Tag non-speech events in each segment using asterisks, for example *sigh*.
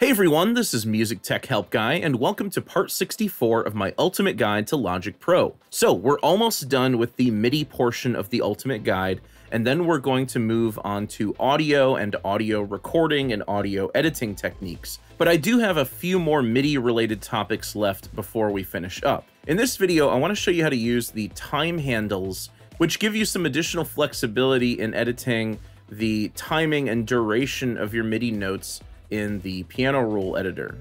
Hey everyone, this is Music Tech Help Guy, and welcome to part 64 of my Ultimate Guide to Logic Pro. So, we're almost done with the MIDI portion of the Ultimate Guide, and then we're going to move on to audio and audio recording and audio editing techniques. But I do have a few more MIDI related topics left before we finish up. In this video, I want to show you how to use the time handles, which give you some additional flexibility in editing the timing and duration of your MIDI notes in the piano roll editor.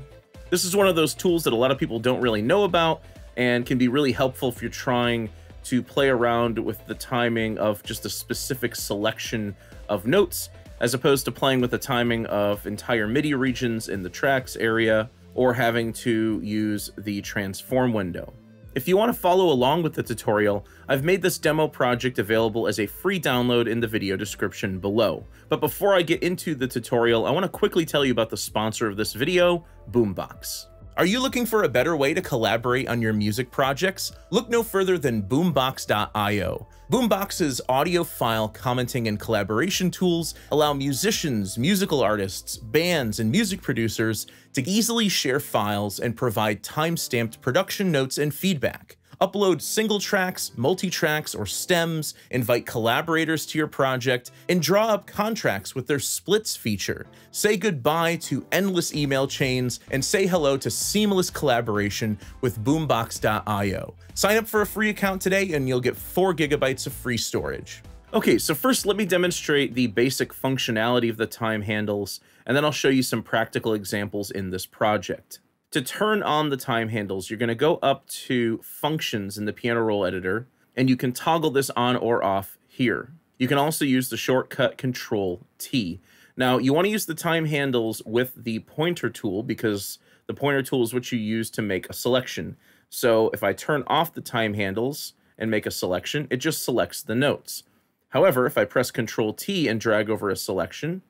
This is one of those tools that a lot of people don't really know about and can be really helpful if you're trying to play around with the timing of just a specific selection of notes, as opposed to playing with the timing of entire MIDI regions in the tracks area, or having to use the transform window. If you want to follow along with the tutorial, I've made this demo project available as a free download in the video description below. But before I get into the tutorial, I want to quickly tell you about the sponsor of this video, Boombox. Are you looking for a better way to collaborate on your music projects? Look no further than Boombox.io. Boombox's audio file commenting and collaboration tools allow musicians, musical artists, bands, and music producers to easily share files and provide time-stamped production notes and feedback. Upload single tracks, multi-tracks, or stems, invite collaborators to your project, and draw up contracts with their splits feature. Say goodbye to endless email chains, and say hello to seamless collaboration with Boombox.io. Sign up for a free account today and you'll get 4 gigabytes of free storage. Okay, so first let me demonstrate the basic functionality of the time handles, and then I'll show you some practical examples in this project. To turn on the time handles, you're going to go up to Functions in the Piano Roll Editor, and you can toggle this on or off here. You can also use the shortcut Control T. Now, you want to use the time handles with the pointer tool because the pointer tool is what you use to make a selection. So if I turn off the time handles and make a selection, it just selects the notes. However, if I press Control T and drag over a selection,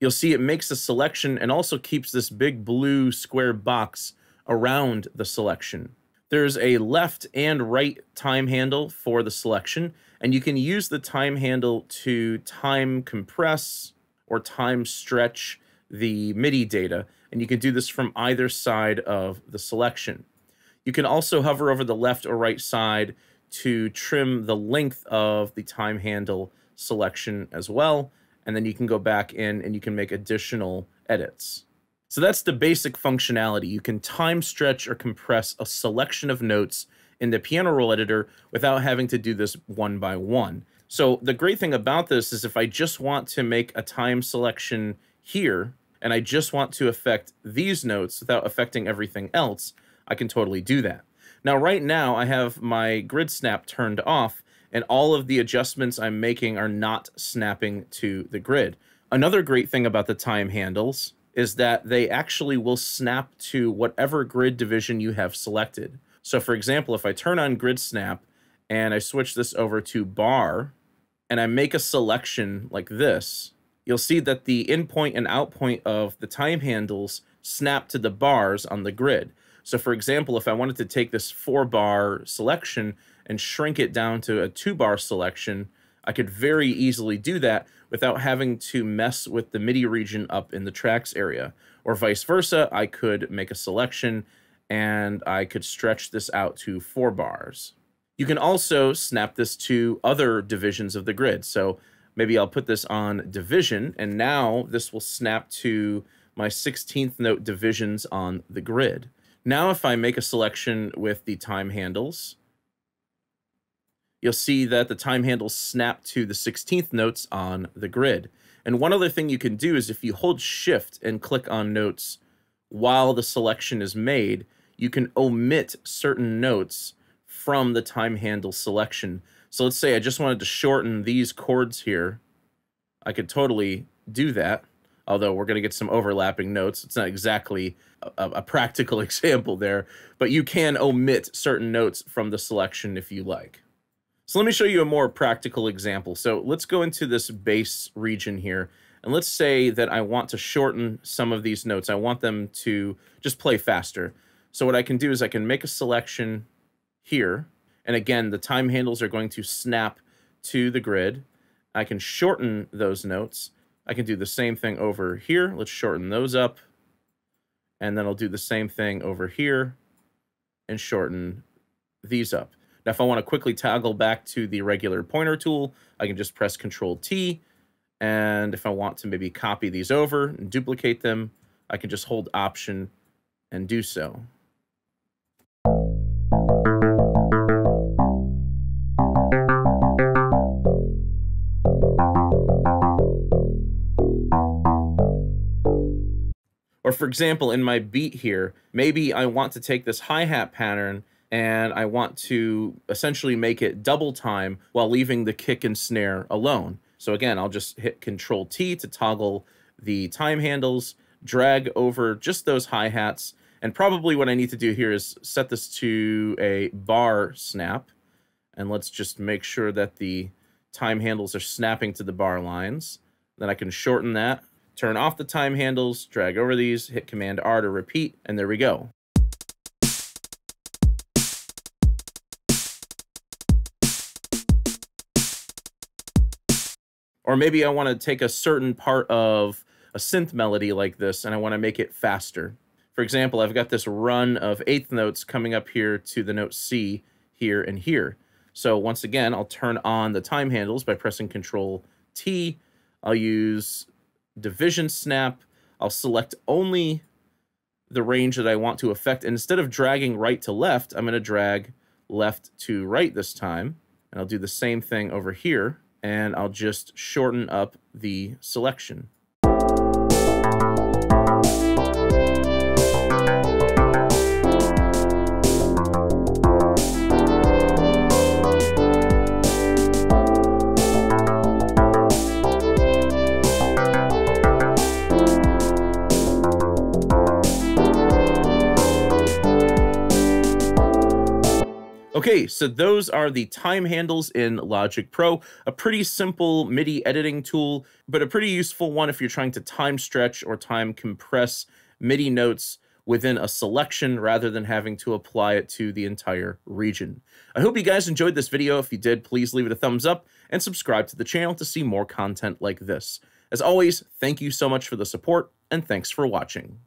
you'll see it makes a selection and also keeps this big blue square box around the selection. There's a left and right time handle for the selection, and you can use the time handle to time compress or time stretch the MIDI data, and you can do this from either side of the selection. You can also hover over the left or right side to trim the length of the time handle selection as well, and then you can go back in and you can make additional edits. So that's the basic functionality. You can time stretch or compress a selection of notes in the piano roll editor without having to do this one by one. So the great thing about this is if I just want to make a time selection here and I just want to affect these notes without affecting everything else, I can totally do that. Now, right now, I have my grid snap turned off, and all of the adjustments I'm making are not snapping to the grid. Another great thing about the time handles is that they actually will snap to whatever grid division you have selected. So for example, if I turn on grid snap and I switch this over to bar and I make a selection like this, you'll see that the in point and out point of the time handles snap to the bars on the grid. So for example, if I wanted to take this four bar selection and shrink it down to a two bar selection, I could very easily do that without having to mess with the MIDI region up in the tracks area. Or vice versa, I could make a selection and I could stretch this out to four bars. You can also snap this to other divisions of the grid. So maybe I'll put this on division, and now this will snap to my 16th note divisions on the grid. Now if I make a selection with the time handles, you'll see that the time handles snap to the 16th notes on the grid. And one other thing you can do is if you hold shift and click on notes while the selection is made, you can omit certain notes from the time handle selection. So let's say I just wanted to shorten these chords here. I could totally do that, although we're going to get some overlapping notes. It's not exactly a, a, practical *laughs* example there, but you can omit certain notes from the selection if you like. So let me show you a more practical example. So let's go into this bass region here. And let's say that I want to shorten some of these notes. I want them to just play faster. So what I can do is I can make a selection here. And again, the time handles are going to snap to the grid. I can shorten those notes. I can do the same thing over here. Let's shorten those up. And then I'll do the same thing over here and shorten these up. Now, if I want to quickly toggle back to the regular pointer tool, I can just press Control T. And if I want to maybe copy these over and duplicate them, I can just hold Option and do so. Or for example, in my beat here, maybe I want to take this hi-hat pattern and I want to essentially make it double time while leaving the kick and snare alone. So again, I'll just hit Control T to toggle the time handles, drag over just those hi-hats, and probably what I need to do here is set this to a bar snap. And let's just make sure that the time handles are snapping to the bar lines. Then I can shorten that turn off the time handles, drag over these, hit Command R to repeat, and there we go. Or maybe I want to take a certain part of a synth melody like this and I want to make it faster. For example, I've got this run of eighth notes coming up here to the note C here and here. So once again, I'll turn on the time handles by pressing Control T. I'll use division snap. I'll select only the range that I want to affect. And instead of dragging right to left, I'm going to drag left to right this time. And I'll do the same thing over here. And I'll just shorten up the selection. Okay, so those are the time handles in Logic Pro. A pretty simple MIDI editing tool, but a pretty useful one if you're trying to time stretch or time compress MIDI notes within a selection rather than having to apply it to the entire region. I hope you guys enjoyed this video. If you did, please leave it a thumbs up and subscribe to the channel to see more content like this. As always, thank you so much for the support and thanks for watching.